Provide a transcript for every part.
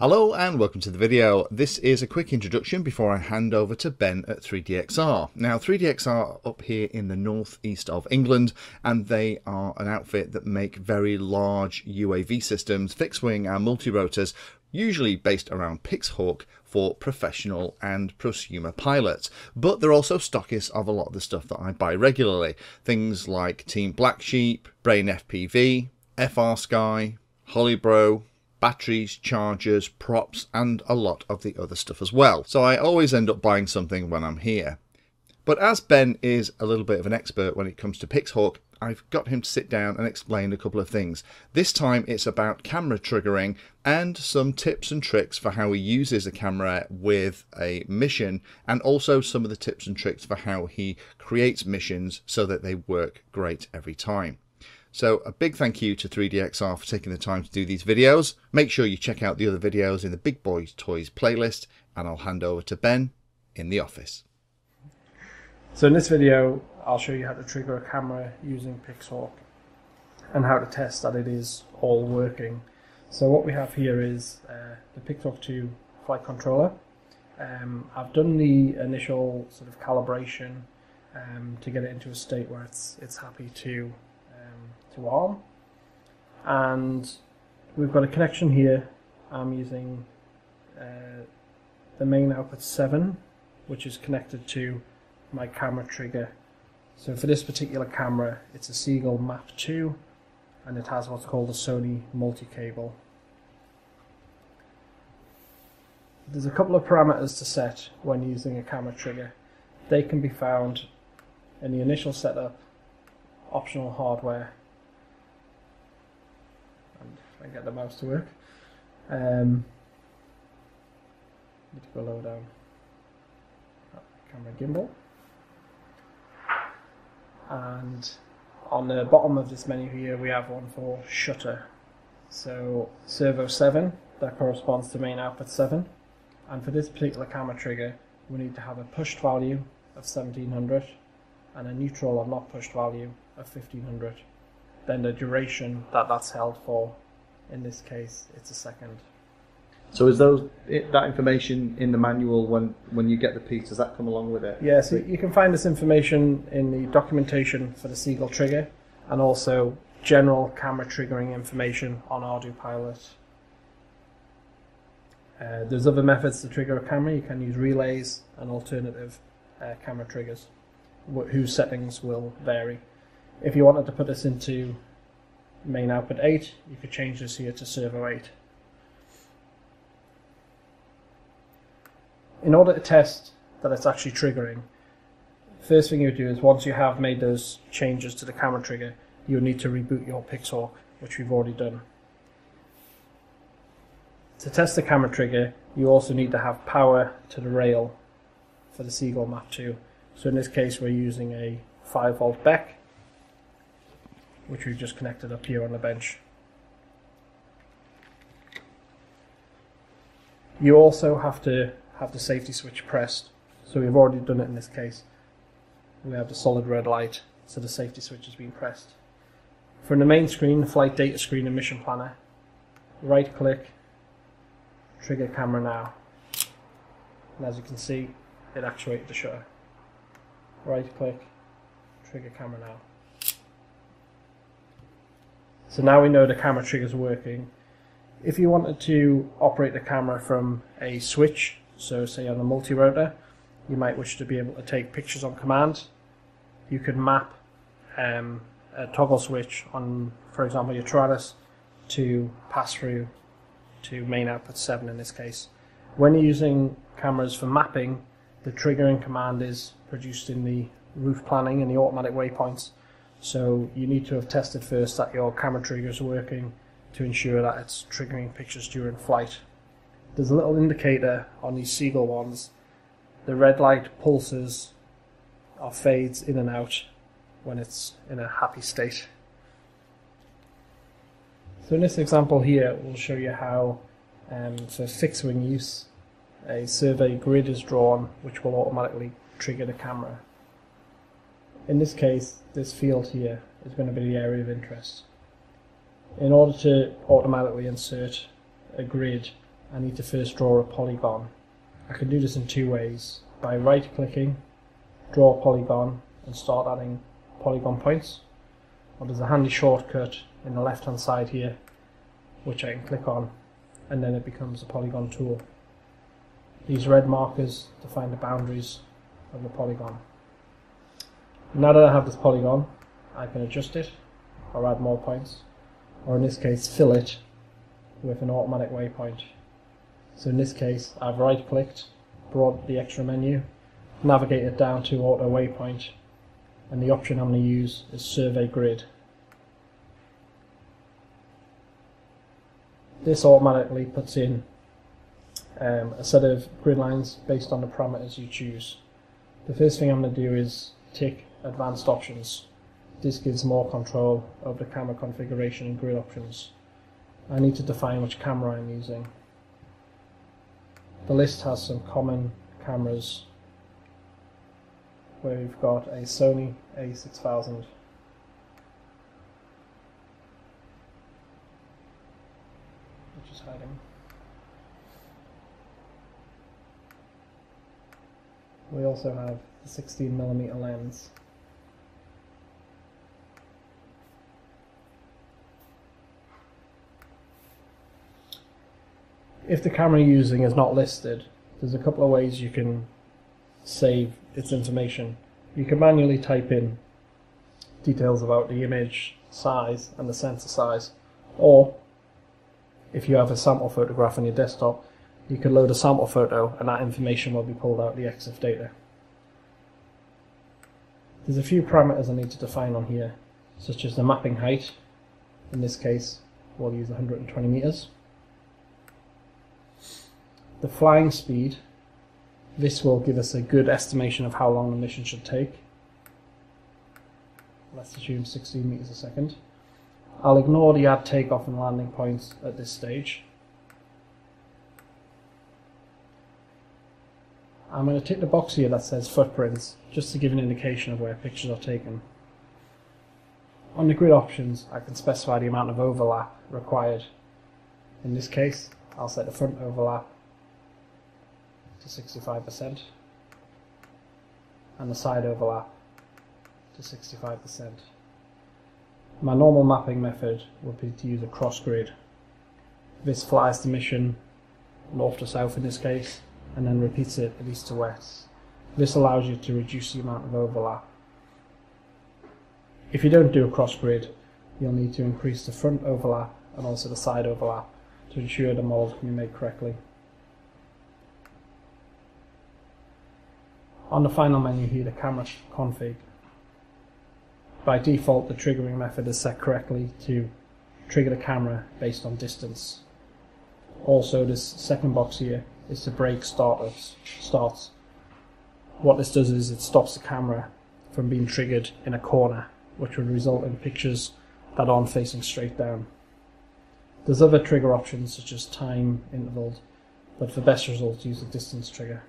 Hello and welcome to the video. This is a quick introduction before I hand over to Ben at 3DXR. Now 3DXR are up here in the northeast of England and they are an outfit that make very large UAV systems, fixed wing and multi-rotors, usually based around Pixhawk for professional and prosumer pilots. But they're also stockists of a lot of the stuff that I buy regularly. Things like Team Black Sheep, Brain FPV, FrSky, Holybro, batteries, chargers, props, and a lot of the other stuff as well. So I always end up buying something when I'm here. But as Ben is a little bit of an expert when it comes to Pixhawk, I've got him to sit down and explain a couple of things. This time it's about camera triggering and some tips and tricks for how he uses a camera with a mission and also some of the tips and tricks for how he creates missions so that they work great every time. So a big thank you to 3DXR for taking the time to do these videos. Make sure you check out the other videos in the Big Boys Toys playlist and I'll hand over to Ben in the office. So in this video I'll show you how to trigger a camera using Pixhawk and how to test that it is all working. So what we have here is uh, the Pixhawk 2 flight controller. Um, I've done the initial sort of calibration um, to get it into a state where it's, it's happy to to ARM. And we've got a connection here. I'm using uh, the main output 7 which is connected to my camera trigger. So for this particular camera it's a Seagull Map 2 and it has what's called a Sony multi-cable. There's a couple of parameters to set when using a camera trigger. They can be found in the initial setup optional hardware and get the mouse to work. Um, need to go lower down. Camera gimbal. And on the bottom of this menu here we have one for shutter. So servo 7, that corresponds to main output 7. And for this particular camera trigger we need to have a pushed value of 1700 and a neutral or not pushed value of 1500. Then the duration that that's held for in this case, it's a second. So is those that information in the manual when when you get the piece? Does that come along with it? Yeah, so you can find this information in the documentation for the Seagull trigger, and also general camera triggering information on ArduPilot. Uh, there's other methods to trigger a camera. You can use relays and alternative uh, camera triggers, whose settings will vary. If you wanted to put this into main output 8, you could change this here to servo 8. In order to test that it's actually triggering, first thing you do is once you have made those changes to the camera trigger, you'll need to reboot your Pixhawk, which we've already done. To test the camera trigger, you also need to have power to the rail for the Seagull Map 2. So in this case, we're using a 5 volt BEC which we've just connected up here on the bench. You also have to have the safety switch pressed. So we've already done it in this case. We have the solid red light, so the safety switch has been pressed. From the main screen, flight data screen and mission planner, right click, trigger camera now. And as you can see, it actuated the shutter. Right click, trigger camera now. So now we know the camera trigger is working. If you wanted to operate the camera from a switch, so say on a multi-rotor, you might wish to be able to take pictures on command. You could map um, a toggle switch on, for example, your Taranis to pass through to main output 7 in this case. When you're using cameras for mapping, the triggering command is produced in the roof planning and the automatic waypoints. So you need to have tested first that your camera triggers are working to ensure that it's triggering pictures during flight. There's a little indicator on these Seagull ones. The red light pulses or fades in and out when it's in a happy state. So in this example here, we'll show you how, um, for fixed wing use, a survey grid is drawn which will automatically trigger the camera. In this case, this field here is going to be the area of interest. In order to automatically insert a grid, I need to first draw a polygon. I can do this in two ways. By right clicking, draw a polygon and start adding polygon points. Or there's a handy shortcut in the left hand side here which I can click on and then it becomes a polygon tool. These red markers define the boundaries of the polygon. Now that I have this polygon, I can adjust it or add more points, or in this case fill it with an automatic waypoint. So in this case, I've right clicked, brought the extra menu, navigated down to auto waypoint, and the option I'm going to use is survey grid. This automatically puts in um, a set of grid lines based on the parameters you choose. The first thing I'm going to do is tick advanced options. This gives more control of the camera configuration and grid options. I need to define which camera I'm using. The list has some common cameras where we've got a Sony a6000 which is hiding. We also have the 16mm lens. If the camera you're using is not listed, there's a couple of ways you can save its information. You can manually type in details about the image size and the sensor size, or if you have a sample photograph on your desktop, you can load a sample photo and that information will be pulled out of the EXIF data. There's a few parameters I need to define on here, such as the mapping height. In this case, we'll use 120 meters. The flying speed, this will give us a good estimation of how long the mission should take. Let's assume 16 meters a second. I'll ignore the add takeoff and landing points at this stage. I'm going to tick the box here that says footprints, just to give an indication of where pictures are taken. On the grid options, I can specify the amount of overlap required. In this case, I'll set the front overlap to 65% and the side overlap to 65%. My normal mapping method would be to use a cross grid. This flies the mission north to south in this case, and then repeats it east to west. This allows you to reduce the amount of overlap. If you don't do a cross grid, you'll need to increase the front overlap and also the side overlap to ensure the models can be made correctly. On the final menu here, the camera config. By default, the triggering method is set correctly to trigger the camera based on distance. Also, this second box here is to break startups, starts. What this does is it stops the camera from being triggered in a corner, which would result in pictures that aren't facing straight down. There's other trigger options such as time interval, but for best results use the distance trigger.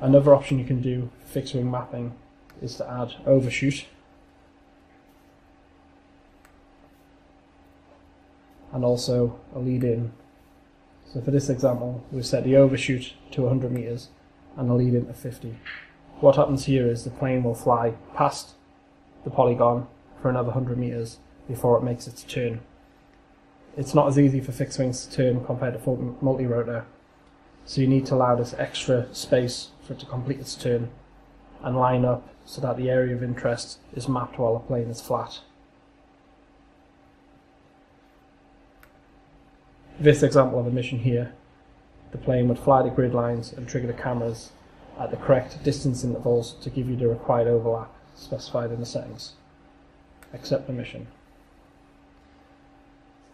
Another option you can do for fixed wing mapping is to add overshoot and also a lead in so for this example, we've set the overshoot to 100 meters and the lead in to 50. What happens here is the plane will fly past the polygon for another 100 meters before it makes its turn. It's not as easy for fixed wings to turn compared to multi-rotor, so you need to allow this extra space for it to complete its turn and line up so that the area of interest is mapped while the plane is flat. this example of a mission here, the plane would fly the grid lines and trigger the cameras at the correct distance intervals to give you the required overlap specified in the settings. Accept the mission.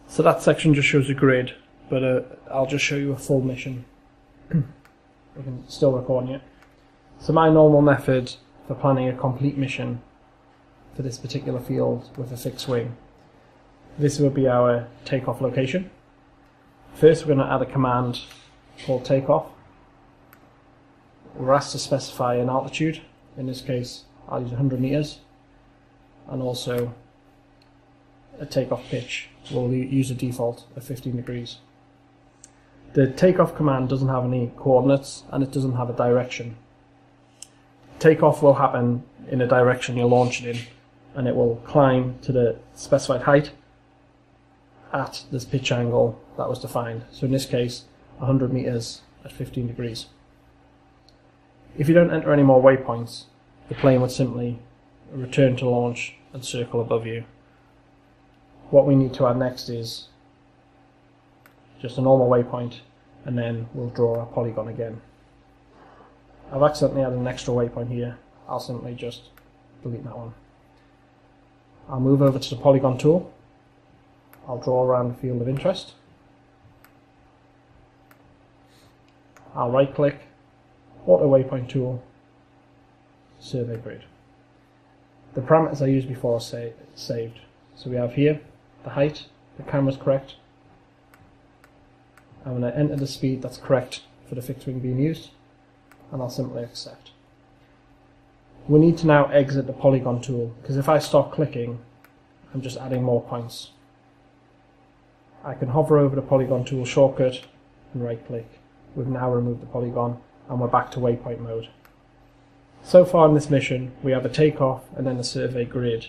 So that section just shows a grid, but uh, I'll just show you a full mission. We can still record it. So my normal method for planning a complete mission for this particular field with a fixed wing. This would be our takeoff location. First, we're going to add a command called takeoff. We're asked to specify an altitude. In this case, I'll use 100 meters. And also a takeoff pitch. We'll use a default of 15 degrees. The takeoff command doesn't have any coordinates and it doesn't have a direction. Takeoff will happen in a direction you're launching in and it will climb to the specified height at this pitch angle that was defined. So in this case, 100 meters at 15 degrees. If you don't enter any more waypoints, the plane would simply return to launch and circle above you. What we need to add next is just a normal waypoint and then we'll draw a polygon again. I've accidentally added an extra waypoint here. I'll simply just delete that one. I'll move over to the polygon tool. I'll draw around the field of interest. I'll right click, auto waypoint tool, survey grid. The parameters I used before are sa saved. So we have here the height, the camera's correct. I'm going to enter the speed that's correct for the fixed wing being used, and I'll simply accept. We need to now exit the polygon tool, because if I stop clicking, I'm just adding more points. I can hover over the polygon tool shortcut and right click. We've now removed the polygon and we're back to waypoint mode. So far in this mission we have a takeoff and then a survey grid.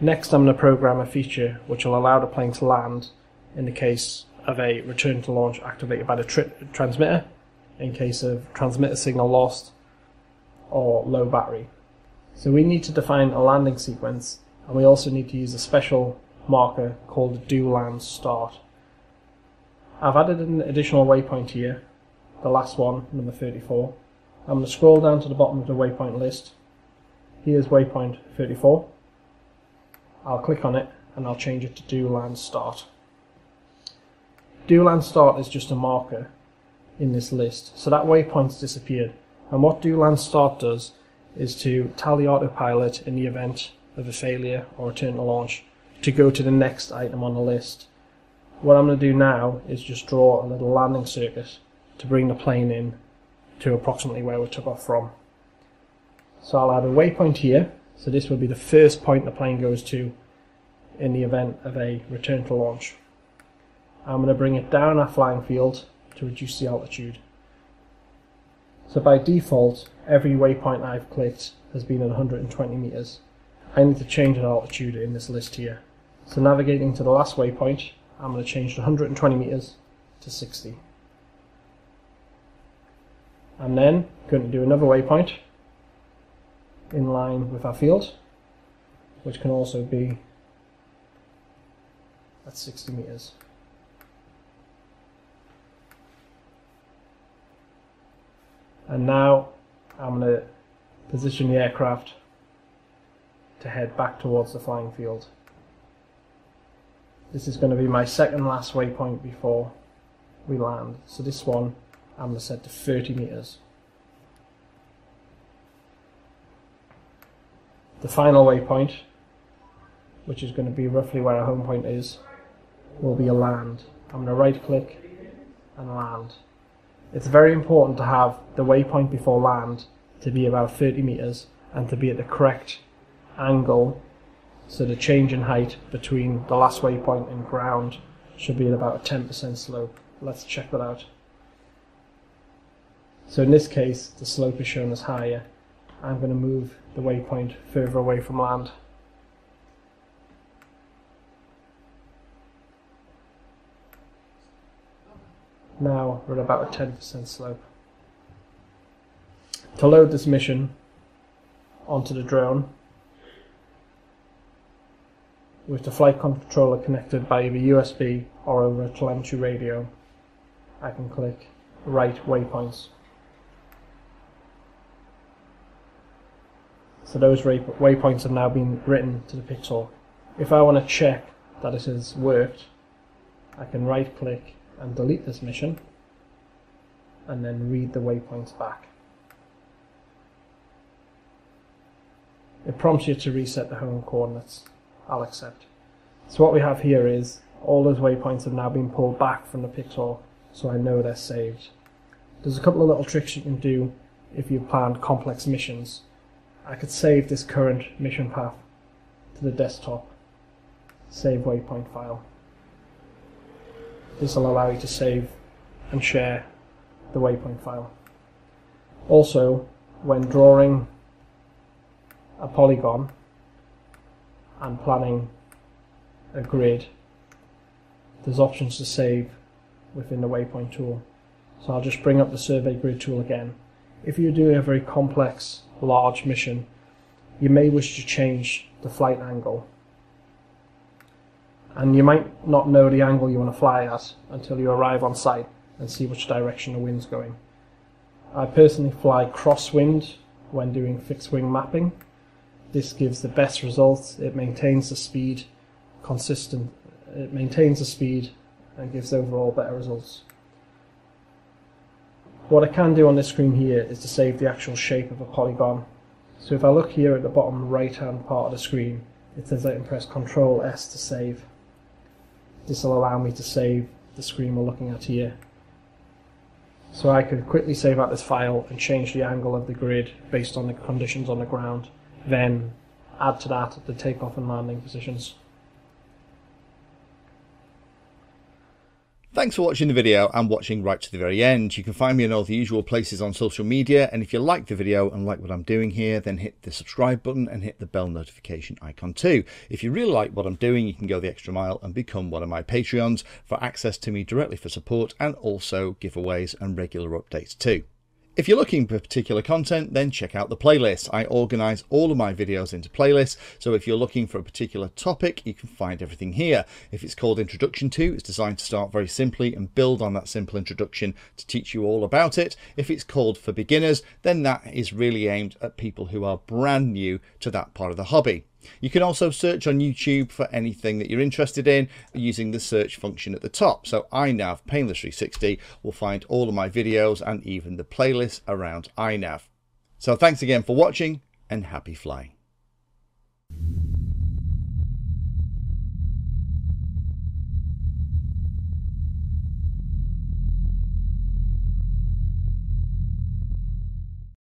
Next I'm going to program a feature which will allow the plane to land in the case of a return to launch activated by the tr transmitter, in case of transmitter signal lost or low battery. So we need to define a landing sequence and we also need to use a special marker called do land start. I've added an additional waypoint here, the last one, number 34. I'm going to scroll down to the bottom of the waypoint list. Here's waypoint 34. I'll click on it and I'll change it to do land start. Do land start is just a marker in this list, so that waypoint's disappeared. And what do land start does is to tell the autopilot in the event of a failure or a return to launch to go to the next item on the list. What I'm going to do now is just draw a little landing circuit to bring the plane in to approximately where we took off from. So I'll add a waypoint here, so this will be the first point the plane goes to in the event of a return to launch. I'm going to bring it down our flying field to reduce the altitude. So by default, every waypoint I've clicked has been at 120 meters. I need to change the altitude in this list here. So navigating to the last waypoint, I'm going to change to 120 meters to 60. I'm then going to do another waypoint in line with our field, which can also be at 60 meters. And now I'm going to position the aircraft to head back towards the flying field. This is going to be my second last waypoint before we land. So this one I'm going to set to 30 meters. The final waypoint, which is going to be roughly where our home point is, will be a land. I'm going to right click and land. It's very important to have the waypoint before land to be about 30 meters and to be at the correct angle so the change in height between the last waypoint and ground should be at about a 10% slope. Let's check that out. So in this case, the slope is shown as higher. I'm going to move the waypoint further away from land. Now we're at about a 10% slope. To load this mission onto the drone, with the flight controller connected by either USB or over a telemetry radio, I can click write waypoints. So those waypoints have now been written to the pixel. If I want to check that it has worked, I can right click and delete this mission and then read the waypoints back. It prompts you to reset the home coordinates. I'll accept. So what we have here is all those waypoints have now been pulled back from the pixel so I know they're saved. There's a couple of little tricks you can do if you've planned complex missions. I could save this current mission path to the desktop, save waypoint file. This will allow you to save and share the waypoint file. Also, when drawing a polygon and planning a grid, there's options to save within the waypoint tool. So I'll just bring up the survey grid tool again. If you're doing a very complex, large mission, you may wish to change the flight angle. And you might not know the angle you want to fly at until you arrive on site and see which direction the wind's going. I personally fly crosswind when doing fixed wing mapping. This gives the best results. It maintains the speed consistent. It maintains the speed and gives overall better results. What I can do on this screen here is to save the actual shape of a polygon. So if I look here at the bottom right hand part of the screen, it says I can press Ctrl S to save. This will allow me to save the screen we're looking at here. So I could quickly save out this file and change the angle of the grid based on the conditions on the ground, then add to that the takeoff and landing positions. Thanks for watching the video and watching right to the very end. You can find me in all the usual places on social media and if you like the video and like what I'm doing here then hit the subscribe button and hit the bell notification icon too. If you really like what I'm doing you can go the extra mile and become one of my Patreons for access to me directly for support and also giveaways and regular updates too. If you're looking for particular content, then check out the playlist. I organize all of my videos into playlists, so if you're looking for a particular topic, you can find everything here. If it's called Introduction to, it's designed to start very simply and build on that simple introduction to teach you all about it. If it's called for beginners, then that is really aimed at people who are brand new to that part of the hobby. You can also search on YouTube for anything that you're interested in using the search function at the top. So iNav Painless 360 will find all of my videos and even the playlists around iNav. So thanks again for watching and happy flying.